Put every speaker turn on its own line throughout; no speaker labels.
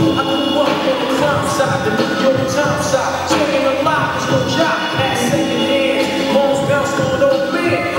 I grew up on the crime side, the New York Times side. Checking a lot, there's no job, ass shaking hands. Bones bounced on old man.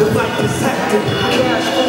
The fight is happening.